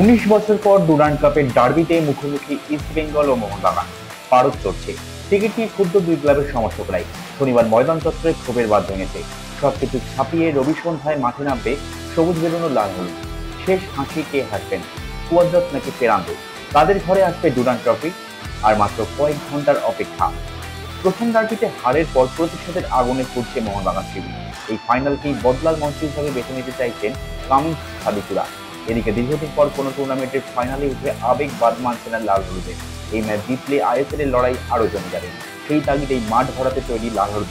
উনিশ বছর পর ডুরান্ড কাপের ডার্বিতে মুখোমুখি ইস্ট বেঙ্গল ও মোহনবাগান। পারদ চড়ছে। টিকিট নিয়ে ক্ষুদ্র দুই ক্লাবের সমর্থকরাই। শনিবার ময়দান চত্বরে ক্ষোভের বাদ ভেঙেছে। সবকিছু ছাপিয়ে রবি সন্ধ্যায় মাঠে নামবে সবুজ বেরোনো লাল হলুদ। শেষ হাসি কে হাসবেন? কুয়াদ্রত নাকি ফেরান্দো? তাদের ঘরে আসবে ডুরান্ড ট্রফি? আর মাত্র কয়েক ঘণ্টার অপেক্ষা। প্রথম ডার্বিতে হারের পর প্রতিশোধের আগুনে ফুটছে মোহনবাগান শিবির। এই ফাইনালকেই বদলাল মঞ্চ হিসাবে বেছে নিতে চাইছেন কামিন্স সাদিকুরা এদিকে দীর্ঘদিন পর কোনো টুর্নামেন্টের ফাইনালে উঠে আবেগ বাদ মানছে না লাল হলুদে। এই ম্যাচ জিতলে আইএসএল এর লড়াই আরও জমে যাবে। সেই তাগিদেই মাঠ ভরাতে তৈরি লাল হলুদ